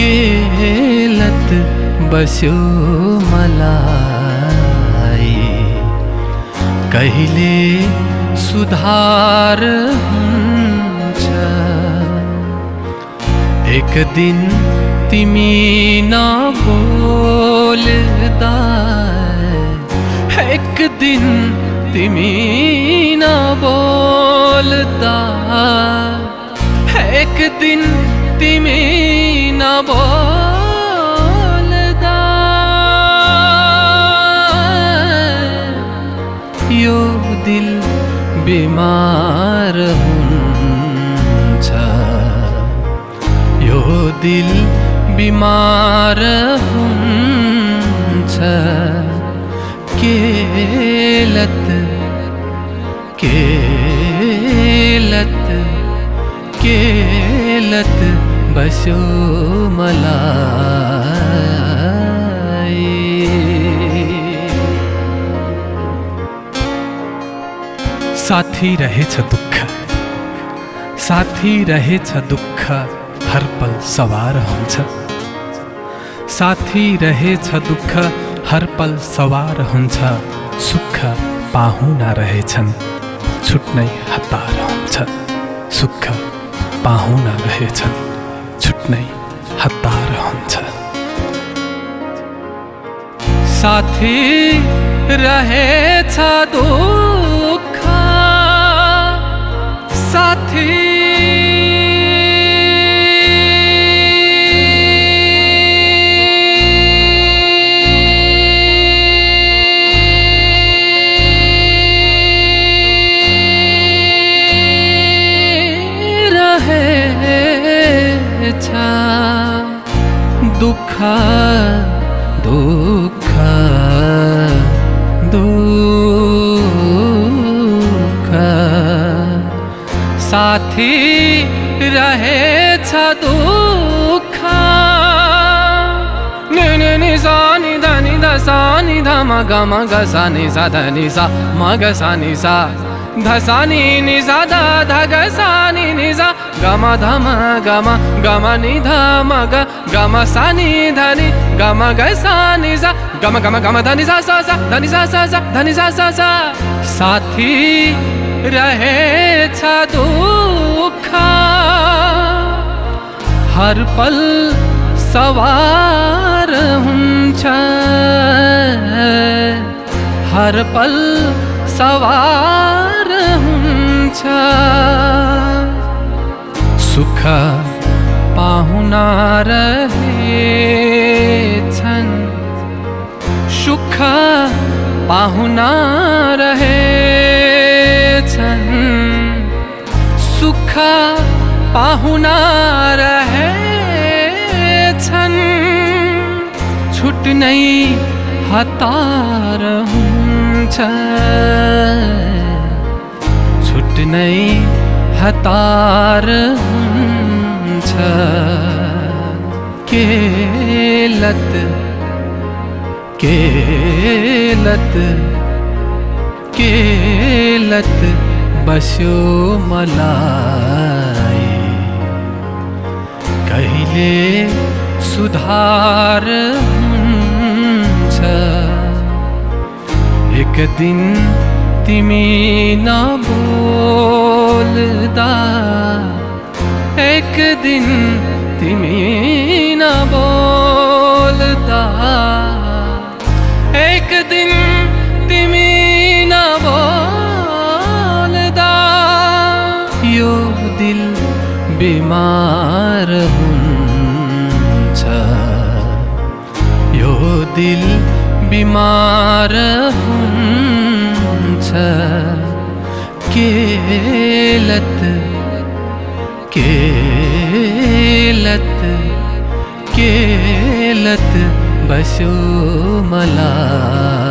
केलत बस्यो मलाई? कहिले सुधार हुन्छ? एक दिन तिमी नबोल्दा एक दिन तिमी नबोल्दा एक दिन तिमी नबोल्दा यो दिल बिमार हुन्छ यो दिल बिमार हुन्छ केलत केलत केलत बस्यो मलाई। साथी रहेछ दुःख। साथी रहेछ दुःख। हर पल सवार हुन्छ। साथी रहेछ दुःख। हर पल सवार हुन्छ। सुख पाहुना रहेछन्। छुट्नै हतार हुन्छ। सुख पाहुना रहेछन्। हतार हुन्छ साथी रहेछ दुःख दुःख दुःख दुःख। साथी रहेछ दुःख। निसानि धनि दसानि निग मग सनि सा धनि सा मग सानि सा धसानी निजा धा धगसानि निजा। गम धम, गम गम निध मग गम सा धनि, गम गसा निजा गम गम गम धनि सा सा सा, धनि सा सा सा, धनि सा सा सा। साथी रहे छ दुखा। हर पल सवार हुन्छ हर पल सवार हुन्छ। सुख पाहुना रहेछन्। सुख पाहुना रहेछन्। सुख पाहुना रहेछन्। छुट्नै हतार हुन्छ छुट्नै हतार हुन्छ केलत केलत केलत बस्यो मलाई। कहिले सुधार हुन्छ? एक दिन तिमी नबोल्दा एक दिन तिमी नबोल्दा एक दिन तिमी नबोल्दा यो दिल बिमार हुन्छ यो दिल बिमार हुन्छ केलत केलत केलत बसो मलाई